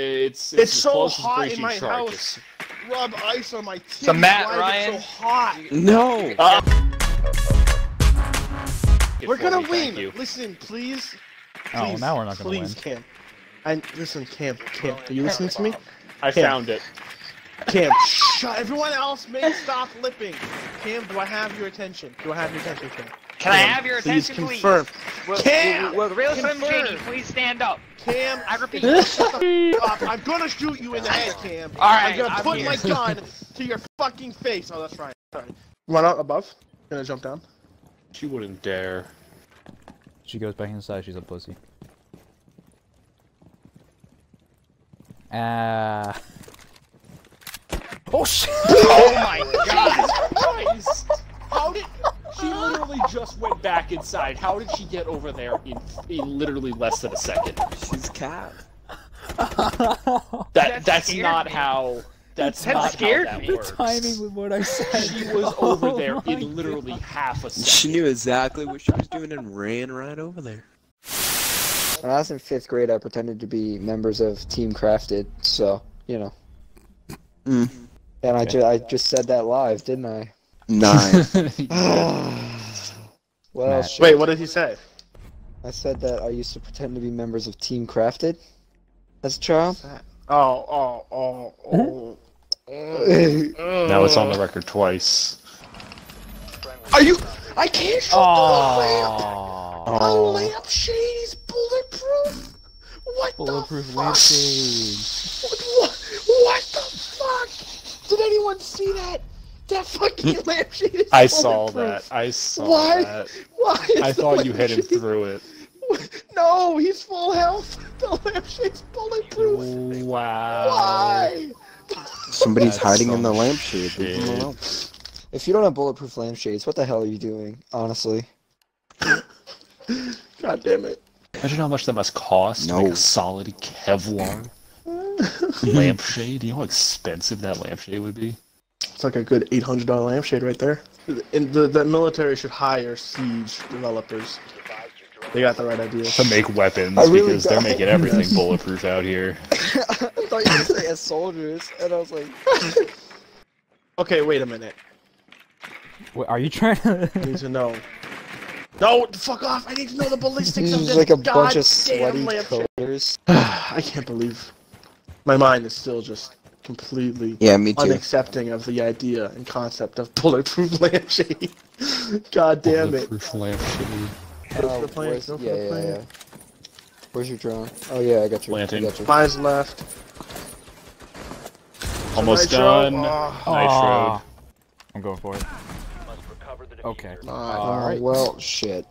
It's It's the so hot in my charge. house. Rub ice on my titties. So, Matt, Why Ryan- it so hot? No. Uh, We're gonna Thank win. you. Listen, please. Oh, now we're not gonna win. please, win. Cam. And listen, Cam, Cam, are you listening to me? I Cam. found it. Cam, shut. Everyone else, may stop lipping. Cam, do I have your attention? Do I have your attention, Cam? Can I have your please attention, confirm. Will, Cam! will, will real Slim Confirm. Shady please stand up? Cam, I repeat. shut the f- up. I'm gonna shoot you in the head, Cam. All right, I'm gonna I'm put here. my gun to your fucking face. Oh, that's right. Sorry. Run out above. Gonna jump down. She wouldn't dare. She goes back inside, she's a pussy. Ah. Oh shit! Oh my god! Christ! How did she literally just went back inside? How did she get over there in, in literally less than a second? She's cat. That That that's not me. how. That's That not scared how that me. works. Timing with what I said. She was over Oh there in literally half a second. She knew exactly what she was doing and ran right over there. When I was in fifth grade, I pretended to be members of Team Crafted, so you know. Mm. And I, ju- I just said that live, didn't I? Nine. what Matt. else? Wait, what did he say? I said that I used to pretend to be members of Team Crafted as a child. Oh, oh, oh, oh. Mm. now it's on the record twice. Are you? I can't shoot the lamp. Oh. My lamp shade is bulletproof. What Bulletproof the fuck? lampshade. What, what the fuck? Did anyone see that? That fucking lampshade is I saw that. I saw Why? that. Why? is I thought you hit him through it. No, he's full health. The lampshade's bulletproof. Wow. Why? Somebody's That's hiding in the some lampshade. Leave them shit. alone. If you don't have bulletproof lampshades, what the hell are you doing? Honestly. God damn it. Imagine how much that must cost to make No. a solid Kevlar lampshade. Do you know how expensive that lampshade would be? It's like a good eight hundred dollar lampshade right there. And the the military should hire siege developers. They got the right idea. To make weapons really because they're making everything bulletproof out here. I thought you were gonna say as soldiers, and I was like, Okay, wait a minute. Wait, are you trying to? I need to know. No, fuck off! I need to know the ballistics of This this like a bunch goddamn of sweaty lampshade. I can't believe. My mind is still just completely Yeah, me too. unaccepting of the idea and concept of bulletproof lampshade. God damn it. Bulletproof lampshade. Oh, for plan, where's- go yeah, yeah, yeah. Where's your drone? Oh yeah, I got you. Planting. I got you. Mine's left. Almost Nitro? done. Oh, Nitro. I'm going for it. Okay. Ah, nice. Oh, well, shit.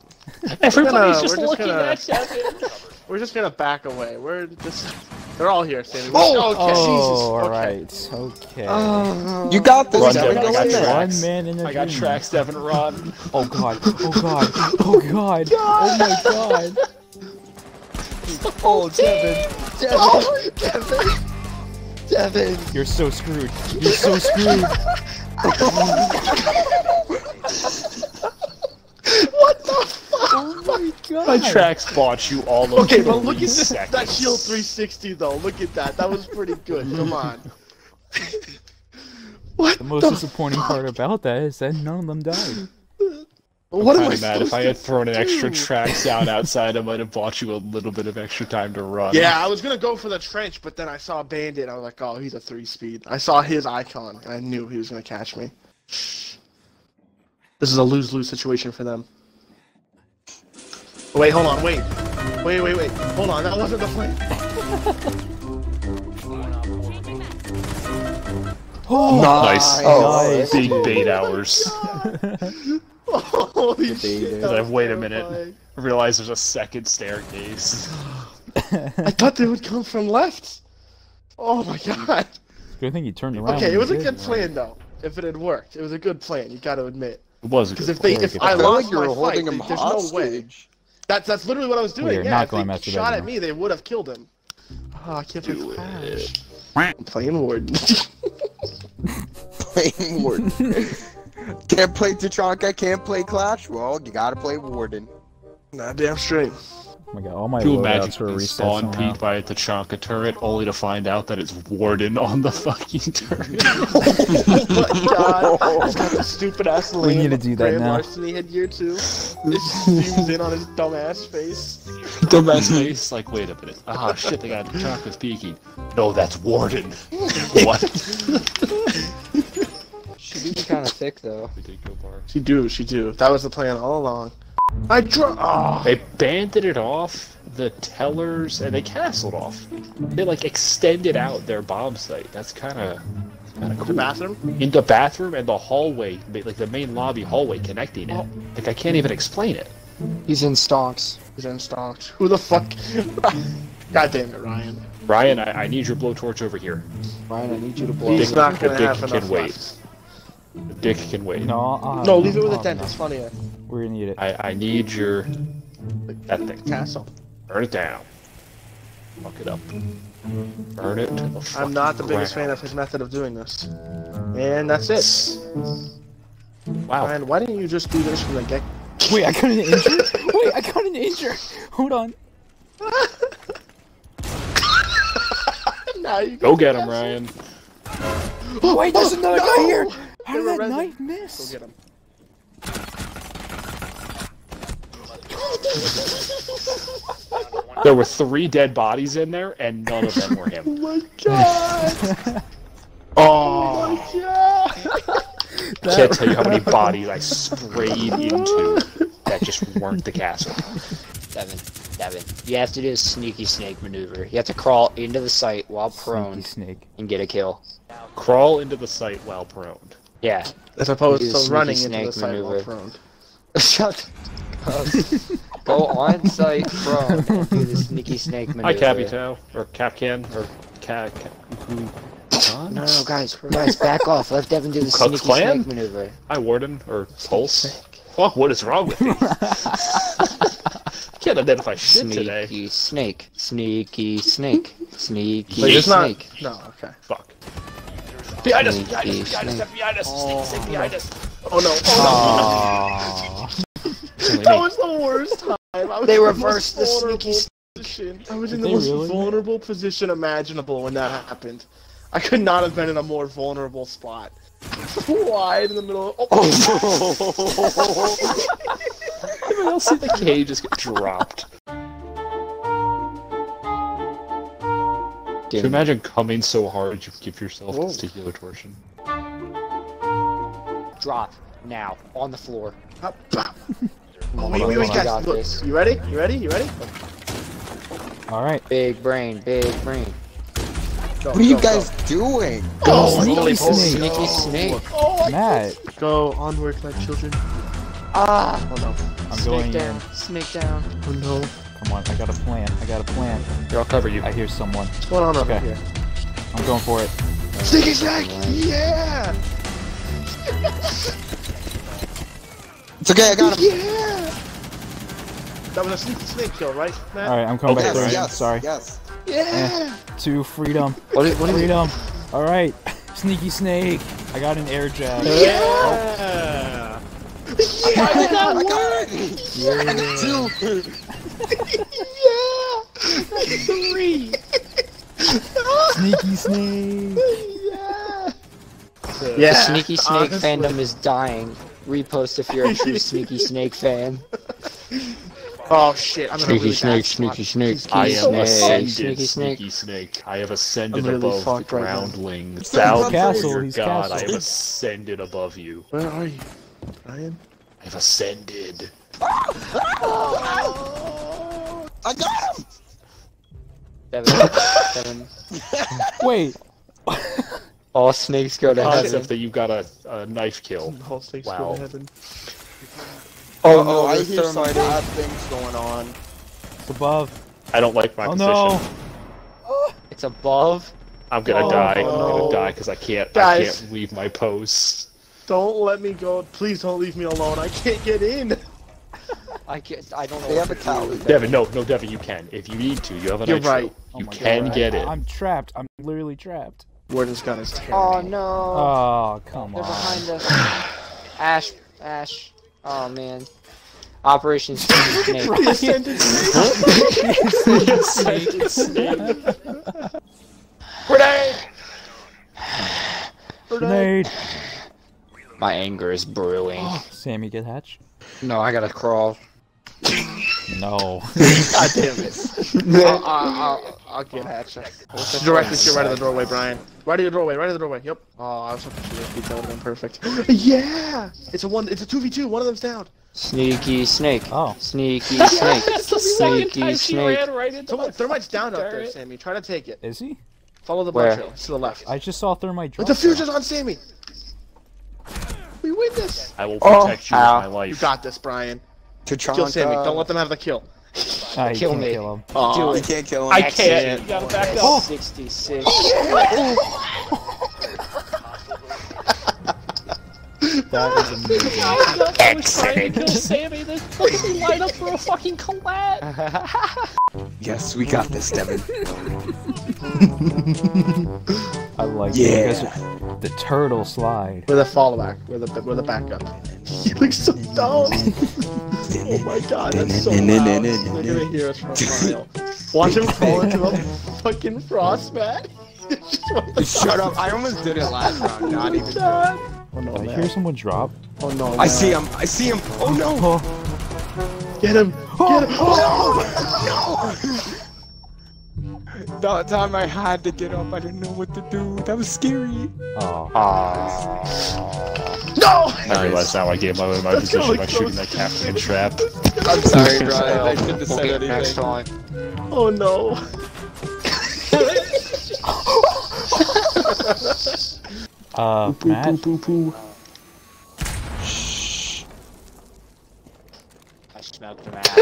Everybody's gonna- just we're just looking gonna- at Kevin. We're just gonna back away. We're just. They're all here, Sammy. Oh, okay. Oh, Okay. alright. Okay. Oh, You got this. Run, Devon, Devon, I got in there. tracks. One man in a I got dream. tracks, Devon, run. Oh god. Oh god. Oh god. Oh my god. oh, Devon. Devon. Oh, Devon. Devon. You're so screwed. You're so screwed. What the fuck? Oh my god. My tracks bought you all of Okay, but look at this, that shield 360 though. Look at that. That was pretty good. Come on. what The most the disappointing fuck? part about that is that none of them died. What am I Kinda mad if I had thrown an extra do? tracks down outside, I might have bought you a little bit of extra time to run. Yeah, I was gonna go for the trench, but then I saw a bandit. I was like, oh, he's a three speed. I saw his icon, and I knew he was gonna catch me. This is a lose lose situation for them. Wait, hold on, wait. Wait, wait, wait. Hold on, that wasn't the plan. Oh, Nice. Oh, Nice. Big bait hours. Holy shit. I like, wait a minute. funny. I realized there's a second staircase. I thought they would come from left. Oh my god. Good thing you turned around. Okay, it was a did. good plan though. If it had worked, it was a good plan. You got to admit. It was a Because if they, if I plan. Lost like you my were fight, holding him they- there's no way. Hostage. That's that's literally what I was doing. We are yeah, not if going they shot at now. me, they would have killed him. Oh, I can't do it. I'm playing Warden. Playing Warden. can't play Tachanka, can't play Clash. Well, you gotta play Warden. Not damn straight. Oh my god, all my Can you loadouts imagine were being reset spawn somehow. peed by a Tachanka turret only to find out that it's Warden on the fucking turret? oh my god. He's got the stupid ass We need to do that Graham now. Larceny headgear too. It zooms in on his dumbass face. Dumbass face. Like, wait a minute. Ah, shit, they got Tachanka's peeking. No, that's Warden. what? She do be kind of thick though. We did go bar. She do, she do. That was the plan all along. I draw. Oh, They banded it off the tellers and they castled off. They like extended out their bomb site. That's kind of kind of cool. The bathroom. In the bathroom and the hallway, like the main lobby hallway connecting it. Oh. Like I can't even explain it. He's in stonks. He's in stonks. Who the fuck? God damn it, Ryan. Ryan, I, I need your blowtorch over here. Ryan, I need you to blow. He's Dick- not gonna Dick have can enough wait. left. Dick can wait. No, I'll No, leave it with I'll the oh, have dent. It's enough. funnier. We're gonna need it. I, I need your that thing. Castle. Burn it down. Fuck it up. Burn it to the I'm not the biggest fan of his method of doing this. And that's it. Wow. And why didn't you just do this from the get? Wait, I got an injury? Wait, I got an injury! Hold on. now you Go get him, Ryan. Wait, there's another no! guy here! How did that resin- knife Go miss? get him. There were three dead bodies in there, and none of them were him. Oh my god! Oh. oh my god! Can't tell you how many bodies I sprayed into that just weren't the castle. Devon, Devon, you have to do a sneaky snake maneuver. You have to crawl into the site while prone snake. and get a kill. Crawl into the site while prone. Yeah. As opposed to running into the sidewalk maneuver. prone. Shut the Go on site prone and do the sneaky snake maneuver. Hi, Capitão, or Kapkan, or Ca. Ca who? No, no, guys, guys, back off. Let Devon do the Ku sneaky Klan? snake maneuver. Hi, Warden, or Pulse. Fuck, what is wrong with me? Can't identify shit today. Sneaky snake. Sneaky snake. Sneaky Like, it's not. snake. No, okay. Fuck. Behind us! Sneaky Behind us! Behind us! snake. Behind us! Sneak, sneak behind us! Oh, oh no! Oh Aww. No! That me. was the worst time. I was They in the reversed most the sneaky position. I was in the most really? vulnerable position imaginable when that happened. I could not have been in a more vulnerable spot. Wide in the middle. Of, oh. Everyone else see the cage just get dropped. Can you imagine coming so hard you give yourself Whoa. testicular torsion? drop now on the floor. Pop, pop. Oh, Wait, wait, wait, I guys, look. this. You ready? You ready? You ready? Alright. Big brain, big brain. Go, What are you go, guys doing? Go. Sneaky Holy snake. Sneaky snake. Oh, Matt, Go onward, my children. Ah! Oh no. I'm Snake going in. down. Snake down. Oh no. Come on, I got a plan. I got a plan. Here, I'll cover you. I hear someone. What's going on over Okay. here? I'm going for it. Sneaky snake! Yeah! It's okay, I got him. Yeah! That was a sneaky snake kill, right, Matt? Alright, I'm coming Okay, back there. Yes, yes, Sorry. yes. Yeah! Eh, to freedom. What is, what is it? Freedom. Alright. Sneaky snake. I got an air jab. Yeah! Yeah! I got it. Yeah. I got two. yeah! That's three! Sneaky snake. yeah! The Sneaky Snake honestly. fandom is dying. Repost if you're a true Sneaky Snake fan. Oh shit, I'm in a Sneaky really snake, bad spot. sneaky snake, I am snake, ascended, sneaky snake. sneaky snake. I have ascended really above the fucked right groundlings. Still Thou castle, your he's god, I have ascended above you. Where are you, Ryan? I have ascended. I got him. Devon, Devon. Wait. All snakes go to Concept heaven. that you've got a, a knife kill. The whole snake's Wow. going to heaven. Oh, no, oh, I they're hear some thermiting. bad things going on. It's above. I don't like my Oh position. no. It's above. I'm gonna Oh, die. I'm gonna die because I can't. I can't leave my post. Don't let me go. Please don't leave me alone. I can't get in. I can't. I don't know. They have a to Devon, no, no, Devon, you can. If you need to, you have a You're right. Oh You my can God. get I, it. I'm trapped. I'm literally trapped. Warden's got his tail. Oh no! Oh, come on. They're behind us. Ash, Ash. Oh man. Operation Snake. The ascended snake. Ascended snake. Grenade! Grenade. My anger is brewing. Sammy, get hatch. No, I gotta crawl. No. God damn it. I'll, I'll, I'll, I'll get hatched. Directly to your right of the doorway, Bryan. Right of the doorway, right of the doorway. Yep. Oh, I was hoping she would be that would have been perfect. yeah! It's a one. It's a two v two. One of them's down. Sneaky snake. Oh. Sneaky snake. That's the second Sneaky time she snake. ran right into Someone, my thermite's down up there. Sammy. Try to take it. Is he? Follow the Where? blood trail. It's to the left. I just saw thermite drop. The drop. diffuser's on Sammy. We win this. I will Oh, protect you ow. with oh, my life. You life. got this, Bryan. Kill Tachanka. Sammy. Don't let them have the kill. Ah, you Kill can't me. kill him. Aw. Do You it. can't kill him. I can't. You gotta back Oh. up. 66. That is amazing. I was trying to kill Sammy. This fucking line up for a fucking collab. Yes, we got this, Devon. I like Yeah. it the turtle slide. With a fallback. With a with a backup. He looks so dumb. Oh my god, that's so loud. They're gonna hear us from a mile. Watch him fall into a fucking frost mat. Shut up! I almost did it last round. Oh Not even. God. Oh no, I hear someone drop. Oh no, I man. see him. I see him. Oh no! Oh, Get him! Get him! Oh, oh, oh. That time I had to get up. I didn't know what to do. That was scary. oh. no! I realized now I gave my my That's position really by shooting that Kapkan trap. I'm sorry, Bryan. I shouldn't have We'll said get next time. Oh no! Uh, Matt. poo poo. I smoked him out.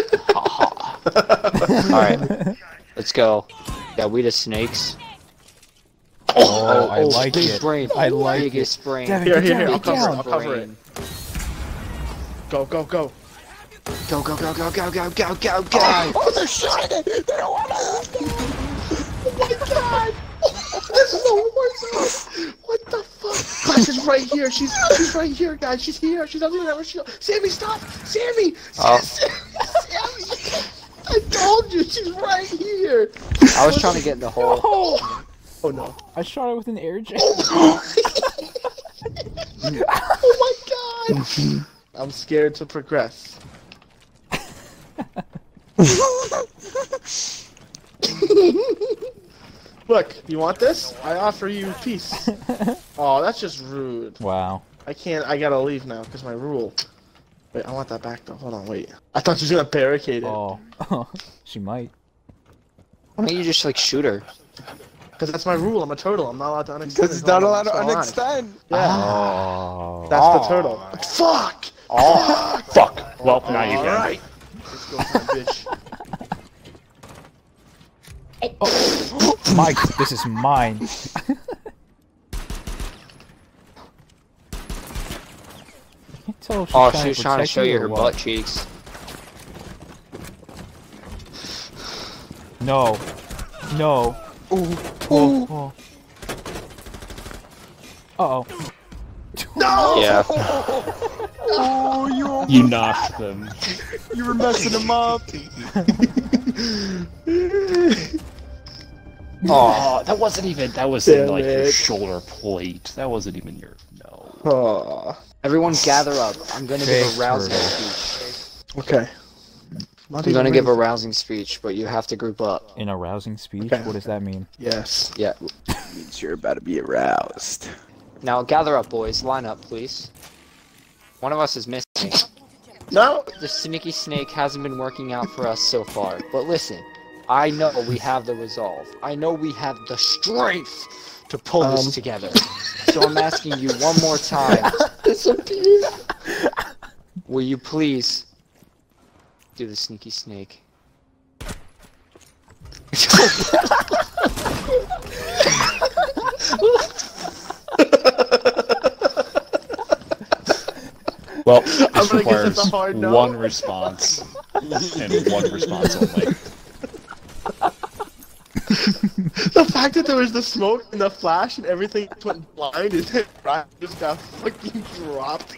Alright, let's go. Yeah, we the snakes. Oh, oh I oh, like big it. Brain. I like Biggest brain. Devon, Here, here, here, I'll get cover it. I'll cover it. Go, go, go. Go, go, go, go, go, go, go, go, go. Oh, oh, they're shooting it! They don't want to. Oh my god! This is the worst! What the fuck? Clash is right here. She's she's right here, guys. She's here. She's doesn't even have her. Sammy, stop! Sammy! Oh. Sammy! I told you, she's right here. I was trying to get in the hole. Oh, oh no! I shot it with an air jet. Oh my god! I'm scared to progress. Look, you want this? I offer you peace. Oh, that's just rude. Wow. I can't. I gotta leave now because my rule. Wait, I want that back though. Hold on, wait. I thought she was gonna barricade it. Oh. she might. Why don't you just like shoot her? Because that's my rule. I'm a turtle. I'm not allowed to unextend. Because it's not allowed to unextend. Yeah, Oh. that's Oh. the turtle. Ah. Fuck! Oh, fuck. Well, now you All got right. Let's go, son of a. Mike, this is mine. I can't tell if she's Oh, trying she was to trying to show you her what. butt cheeks. No. No. Ooh. Oh, oh. Uh-oh. Yeah. Oh, you You knocked them. you were messing them up. Oh, that wasn't even. That was in Damn like your shoulder plate. That wasn't even your. No. Oh, Everyone gather up. I'm gonna give a rousing turtle. speech. okay. Not I'm gonna give a rousing speech, but you have to group up. In a rousing speech? Okay. What does that mean? Yes. Yeah. Means you're about to be aroused. Now gather up, boys. Line up, please. One of us is missing. No. The sneaky snake hasn't been working out for us so far. But listen, I know we have the resolve. I know we have the strength to pull Um. this together. So I'm asking you one more time. Disappear. Will you please do the sneaky snake? Well, this gonna requires it's no. one response and one response only. The fact that there was the smoke and the flash and everything just went blind and then Ryan just got fucking dropped.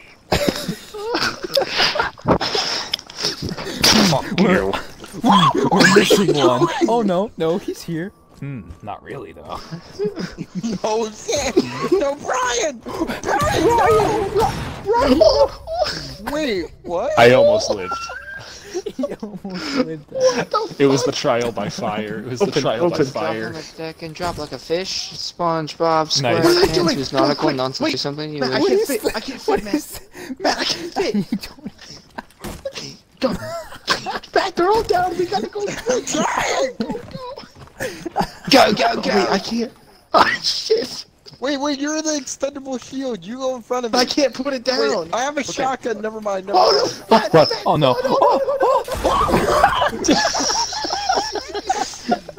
We're, we're missing one. Oh no, no, he's here. Hmm, not really though. No shit! No, Bryan! Wait, what? I almost lived. he almost did that. It was the trial by fire. It was the Open, trial by open. Drop fire. on a deck and drop like a fish. SpongeBob Nice. SquarePants What am I who's nautical wait, nonsense wait, or something. You Man, I can't fit. I can't fit, man. Man, I can't fit. Go. Back, they're all down. We gotta go. Bryan! Go, go. Go, go, Wait, go! I can't. Oh, shit. Wait, wait, you're the extendable shield. You go in front of me. I can't put it down. Wait, I have a shotgun. Never mind. No, Oh, no. What? Oh no. Oh,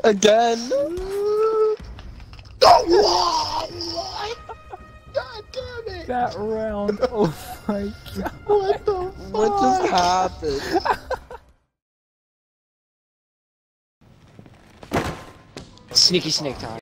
Again. Oh, whoa, what? God damn it. that round. Oh my god. What the What just happened? Sneaky snake time.